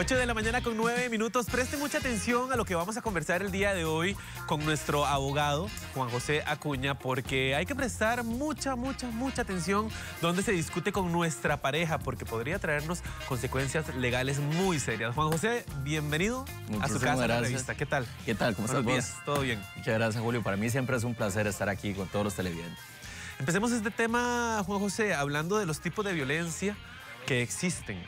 8 de la mañana con 9 minutos. Preste mucha atención a lo que vamos a conversar el día de hoy con nuestro abogado, Juan José Acuña, porque hay que prestar mucha, mucha, mucha atención donde se discute con nuestra pareja, porque podría traernos consecuencias legales muy serias. Juan José, bienvenido a su casa de revista. ¿Qué tal? ¿Qué tal? ¿Cómo estás Días. ¿Todo bien? Muchas gracias, Julio. Para mí siempre es un placer estar aquí con todos los televidentes. Empecemos este tema, Juan José, hablando de los tipos de violencia que existen.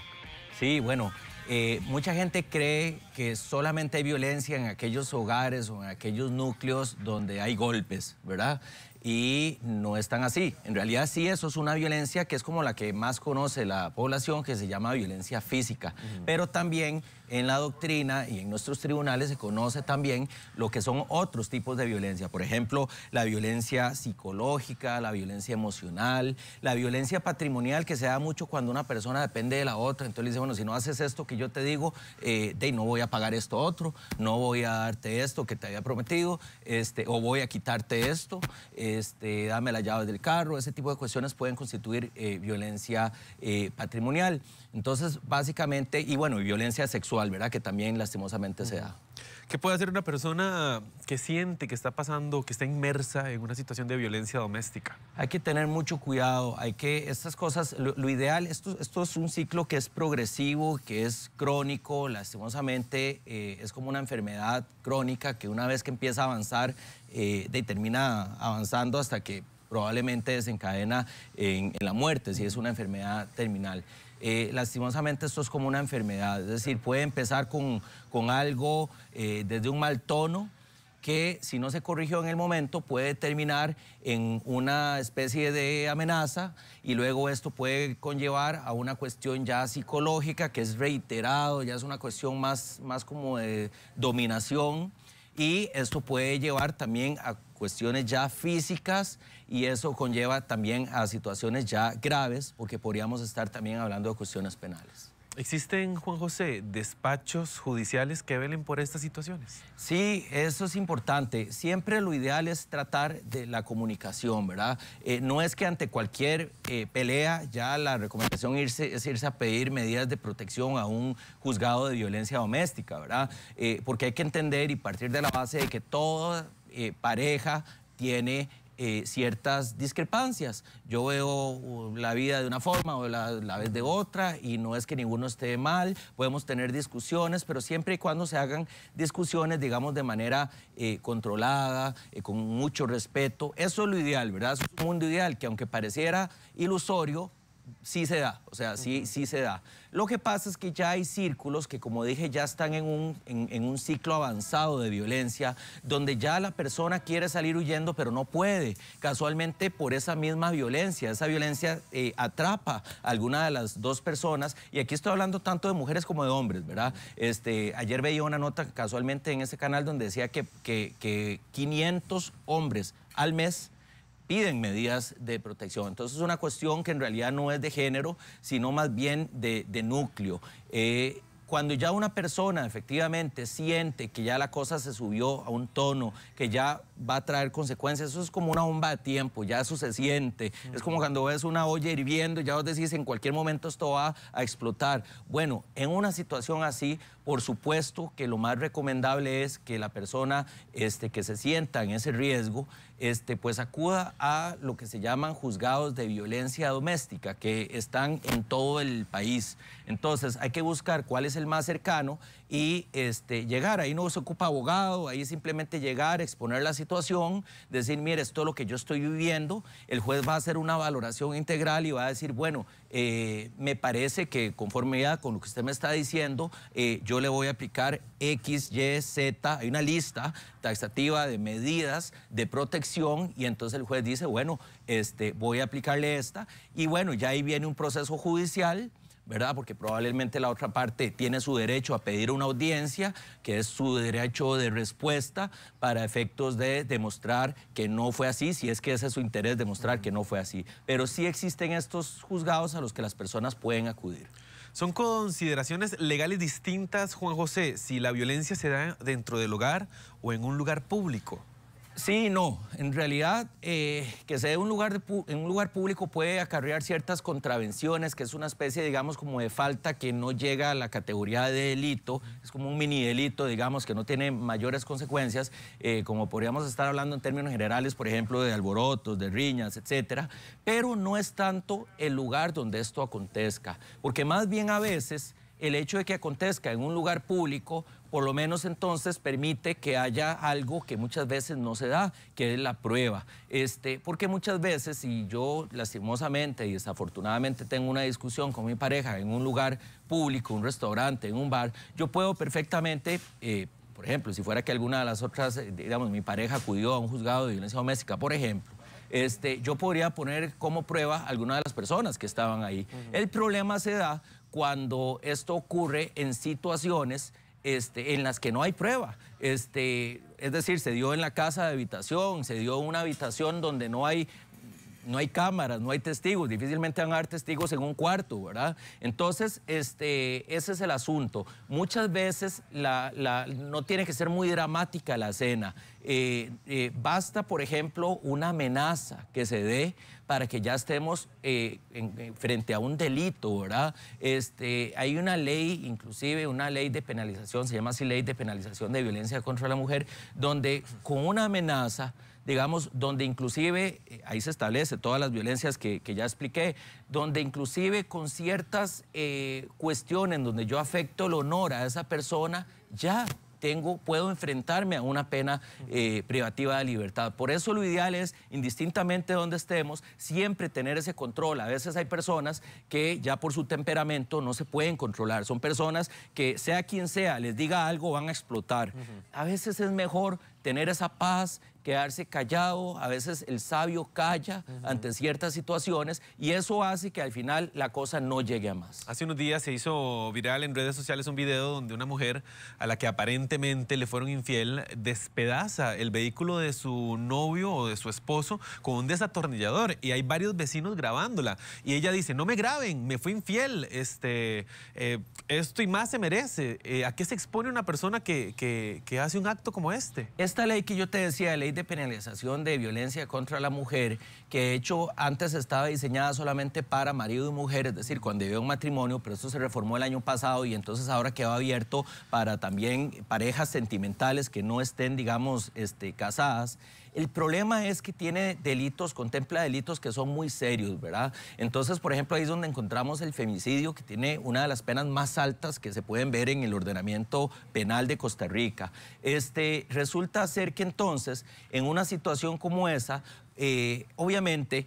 Sí, bueno, eh, mucha gente cree que solamente hay violencia en aquellos hogares o en aquellos núcleos donde hay golpes, ¿verdad? Y no es tan así. En realidad sí, eso es una violencia que es como la que más conoce la población, que se llama violencia física. Pero también en la doctrina y en nuestros tribunales se conoce también lo que son otros tipos de violencia. Por ejemplo, la violencia psicológica, la violencia emocional, la violencia patrimonial que se da mucho cuando una persona depende de la otra. Entonces le dice, bueno, si no haces esto que yo te digo, eh, de, no voy a pagar esto otro, no voy a darte esto que te había prometido, este, o voy a quitarte esto este, dame las llaves del carro, ese tipo de cuestiones pueden constituir eh, violencia eh, patrimonial. Entonces, básicamente, y bueno, violencia sexual, ¿verdad? Que también lastimosamente se da. ¿Qué puede hacer una persona que siente que está pasando, que está inmersa en una situación de violencia doméstica? Hay que tener mucho cuidado, hay que, estas cosas, lo, ideal, esto, esto, es un ciclo que es progresivo, que es crónico, lastimosamente eh, es como una enfermedad crónica que una vez que empieza a avanzar, eh, termina avanzando hasta que probablemente desencadena en, la muerte, si es una enfermedad terminal. Eh, lastimosamente esto es como una enfermedad, es decir, puede empezar con, con algo eh, desde un mal tono, que si no se corrigió en el momento puede terminar en una especie de amenaza y luego esto puede conllevar a una cuestión ya psicológica que es reiterado, ya es una cuestión más, más como de dominación y esto puede llevar también a cuestiones ya físicas y eso conlleva también a situaciones ya graves porque podríamos estar también hablando de cuestiones penales. ¿Existen, Juan José, despachos judiciales que velen por estas situaciones? Sí, eso es importante. Siempre lo ideal es tratar de la comunicación, ¿verdad? Eh, no es que ante cualquier eh, pelea ya la recomendación irse, es irse a pedir medidas de protección a un juzgado de violencia doméstica, ¿verdad? Eh, porque hay que entender y partir de la base de que toda pareja tiene eh, ciertas discrepancias. Yo veo uh, la vida de una forma o la, vez de otra y no es que ninguno esté mal, podemos tener discusiones, pero siempre y cuando se hagan discusiones, digamos, de manera eh, controlada, eh, con mucho respeto, eso es lo ideal, ¿verdad? Es un mundo ideal que aunque pareciera ilusorio, sí se da, o sea, sí, sí se da. Lo que pasa es que ya hay círculos que, como dije, ya están en un, en, un ciclo avanzado de violencia, donde ya la persona quiere salir huyendo, pero no puede, casualmente por esa misma violencia. Esa violencia eh, atrapa a alguna de las dos personas, y aquí estoy hablando tanto de mujeres como de hombres, ¿verdad? Este, ayer veía una nota casualmente en ese canal donde decía que, que, que 500 hombres al mes piden medidas de protección. Entonces es una cuestión que en realidad no es de género, sino más bien de, núcleo. Eh, cuando ya una persona efectivamente siente que ya la cosa se subió a un tono, que ya va a traer consecuencias, eso es como una bomba de tiempo, ya eso se siente. Es como cuando ves una olla hirviendo, ya vos decís en cualquier momento esto va a explotar. Bueno, en una situación así, por supuesto que lo más recomendable es que la persona este, que se sienta en ese riesgo, este, pues acuda a lo que se llaman juzgados de violencia doméstica, que están en todo el país. Entonces hay que buscar cuál es el más cercano y este, llegar. Ahí no se ocupa abogado, ahí simplemente llegar, exponer la situación, decir, mire, esto es lo que yo estoy viviendo. El juez va a hacer una valoración integral y va a decir, bueno, eh, me parece que conforme ya con lo que usted me está diciendo, eh, yo le voy a aplicar X, Y, Z, hay una lista taxativa de medidas de protección y entonces el juez dice, bueno, este, voy a aplicarle esta y bueno, ya ahí viene un proceso judicial ¿verdad? Porque probablemente la otra parte tiene su derecho a pedir una audiencia, que es su derecho de respuesta para efectos de demostrar que no fue así, si es que ese es su interés, demostrar que no fue así. Pero sí existen estos juzgados a los que las personas pueden acudir. Son consideraciones legales distintas, Juan José, si la violencia se da dentro del hogar o en un lugar público. Sí, no. En realidad, eh, que se dé un lugar en un lugar público puede acarrear ciertas contravenciones, que es una especie, digamos, como de falta que no llega a la categoría de delito. Es como un mini delito, digamos, que no tiene mayores consecuencias, eh, como podríamos estar hablando en términos generales, por ejemplo, de alborotos, de riñas, etcétera. Pero no es tanto el lugar donde esto acontezca, porque más bien a veces el hecho de que acontezca en un lugar público, por lo menos entonces permite que haya algo que muchas veces no se da, que es la prueba. Este, porque muchas veces, si yo lastimosamente y desafortunadamente tengo una discusión con mi pareja en un lugar público, un restaurante, en un bar, yo puedo perfectamente... Eh, por ejemplo, si fuera que alguna de las otras, eh, digamos, mi pareja acudió a un juzgado de violencia doméstica, por ejemplo, este, yo podría poner como prueba alguna de las personas que estaban ahí. El problema se da cuando esto ocurre en situaciones este, en las que no hay prueba. Este, es decir, se dio en la casa de habitación, se dio en una habitación donde no hay no hay cámaras, no hay testigos, difícilmente van a haber testigos en un cuarto, ¿verdad? Entonces, este, ese es el asunto. Muchas veces no tiene que ser muy dramática la escena. Eh, eh, basta, por ejemplo, una amenaza que se dé para que ya estemos eh, frente a un delito, ¿verdad? Este, hay una ley, inclusive una ley de penalización, se llama así ley de penalización de violencia contra la mujer, donde con una amenaza digamos, donde inclusive, eh, ahí se establece todas las violencias que, ya expliqué, donde inclusive con ciertas eh, cuestiones donde yo afecto el honor a esa persona, ya tengo, puedo enfrentarme a una pena eh, privativa de libertad. Por eso lo ideal es, indistintamente de donde estemos, siempre tener ese control. A veces hay personas que ya por su temperamento no se pueden controlar. Son personas que, sea quien sea, les diga algo, van a explotar. A veces es mejor tener esa paz, quedarse callado, a veces el sabio calla ante ciertas situaciones y eso hace que al final la cosa no llegue a más. Hace unos días se hizo viral en redes sociales un video donde una mujer a la que aparentemente le fueron infiel despedaza el vehículo de su novio o de su esposo con un desatornillador y hay varios vecinos grabándola y ella dice, no me graben, me fue infiel, este, eh, esto y más se merece. Eh, ¿A qué se expone una persona que, que hace un acto como este? Esta ley que yo te decía, ley de penalización de violencia contra la mujer, que de hecho antes estaba diseñada solamente para marido y mujer, es decir, cuando vive un matrimonio, pero esto se reformó el año pasado y entonces ahora quedó abierto para también parejas sentimentales que no estén, digamos, este, casadas. El problema es que tiene delitos, contempla delitos que son muy serios, ¿verdad? Entonces, por ejemplo, ahí es donde encontramos el femicidio, que tiene una de las penas más altas que se pueden ver en el ordenamiento penal de Costa Rica. Este, resulta ser que entonces, en una situación como esa, eh, obviamente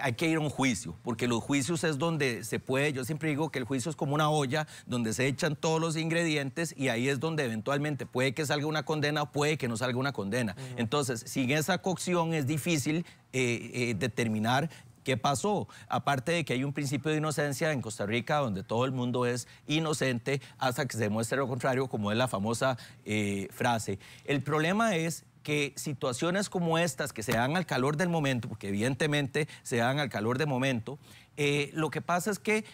hay que ir a un juicio, porque los juicios es donde se puede, yo siempre digo que el juicio es como una olla donde se echan todos los ingredientes y ahí es donde eventualmente puede que salga una condena o puede que no salga una condena. Entonces, sin esa cocción es difícil eh, eh, determinar ¿Qué pasó? Aparte de que hay un principio de inocencia en Costa Rica donde todo el mundo es inocente hasta que se demuestre lo contrario, como es la famosa eh, frase. El problema es que situaciones como estas que se dan al calor del momento, porque evidentemente se dan al calor del momento, eh, lo que pasa es que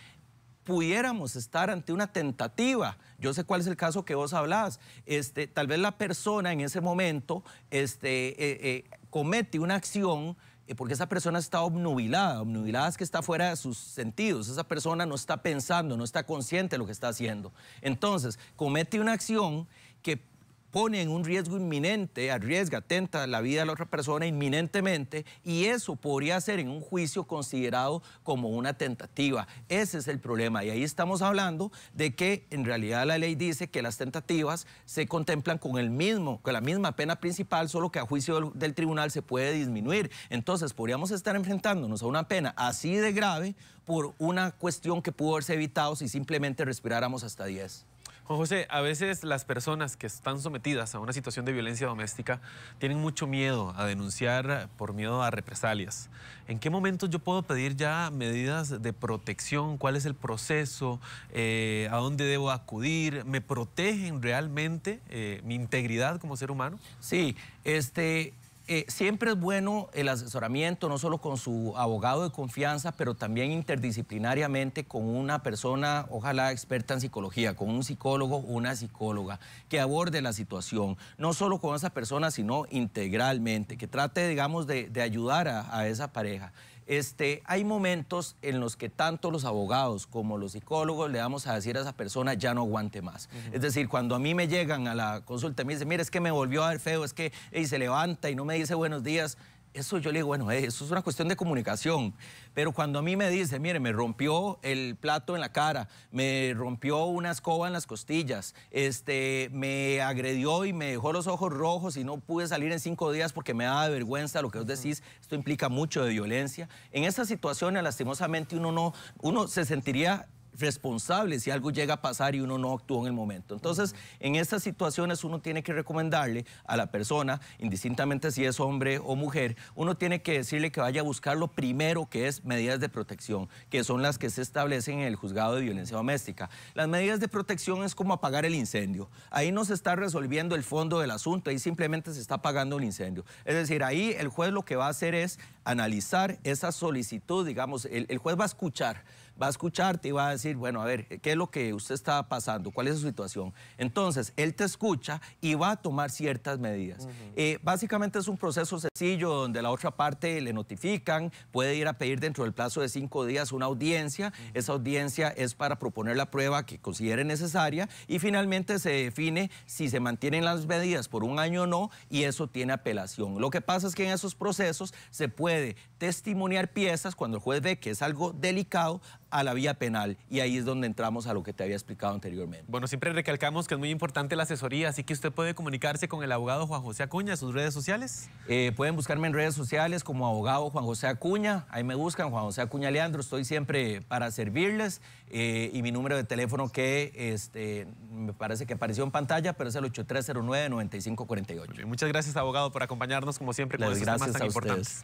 pudiéramos estar ante una tentativa. Yo sé cuál es el caso que vos hablás. Este, tal vez la persona en ese momento este, eh, eh, comete una acción porque esa persona está obnubilada. Obnubilada es que está fuera de sus sentidos. Esa persona no está pensando, no está consciente de lo que está haciendo. Entonces, comete una acción que pone en un riesgo inminente, arriesga, atenta la vida de la otra persona inminentemente y eso podría ser en un juicio considerado como una tentativa. Ese es el problema y ahí estamos hablando de que en realidad la ley dice que las tentativas se contemplan con el mismo, con la misma pena principal, solo que a juicio del, del tribunal se puede disminuir. Entonces podríamos estar enfrentándonos a una pena así de grave por una cuestión que pudo haberse evitado si simplemente respiráramos hasta 10. Juan José, a veces las personas que están sometidas a una situación de violencia doméstica tienen mucho miedo a denunciar por miedo a represalias. ¿En qué momentos yo puedo pedir ya medidas de protección? ¿Cuál es el proceso? Eh, ¿A dónde debo acudir? ¿Me protegen realmente eh, mi integridad como ser humano? Sí, este, eh, siempre es bueno el asesoramiento, no solo con su abogado de confianza, pero también interdisciplinariamente con una persona, ojalá experta en psicología, con un psicólogo una psicóloga, que aborde la situación, no solo con esa persona, sino integralmente, que trate, digamos, de, ayudar a esa pareja. Este, hay momentos en los que tanto los abogados como los psicólogos le vamos a decir a esa persona ya no aguante más. Es decir, cuando a mí me llegan a la consulta y me dicen, mire, es que me volvió a ver feo, es que se levanta y no me dice buenos días, eso yo le digo, bueno, eh, eso es una cuestión de comunicación. Pero cuando a mí me dice, mire, me rompió el plato en la cara, me rompió una escoba en las costillas, este, me agredió y me dejó los ojos rojos y no pude salir en cinco días porque me daba vergüenza, lo que os decís, esto implica mucho de violencia. En esas situaciones, lastimosamente, uno no, uno se sentiría responsable si algo llega a pasar y uno no actuó en el momento. Entonces, en estas situaciones uno tiene que recomendarle a la persona, indistintamente si es hombre o mujer, uno tiene que decirle que vaya a buscar lo primero que es medidas de protección, que son las que se establecen en el juzgado de violencia doméstica. Las medidas de protección es como apagar el incendio. Ahí no se está resolviendo el fondo del asunto, ahí simplemente se está apagando el incendio. Es decir, ahí el juez lo que va a hacer es analizar esa solicitud, digamos, el, juez va a escuchar va a escucharte y va a decir, bueno, a ver, ¿qué es lo que usted está pasando? ¿Cuál es su situación? Entonces, él te escucha y va a tomar ciertas medidas. Eh, básicamente es un proceso sencillo donde la otra parte le notifican, puede ir a pedir dentro del plazo de cinco días una audiencia. Esa audiencia es para proponer la prueba que considere necesaria y finalmente se define si se mantienen las medidas por un año o no y eso tiene apelación. Lo que pasa es que en esos procesos se puede testimoniar piezas cuando el juez ve que es algo delicado a la vía penal y ahí es donde entramos a lo que te había explicado anteriormente. Bueno, siempre recalcamos que es muy importante la asesoría, así que usted puede comunicarse con el abogado Juan José Acuña, sus redes sociales. Eh, pueden buscarme en redes sociales como abogado Juan José Acuña, ahí me buscan Juan José Acuña Leandro, estoy siempre para servirles eh, y mi número de teléfono que este, me parece que apareció en pantalla, pero es el 8309-9548. Muchas gracias abogado por acompañarnos como siempre con estos temas tan importantes.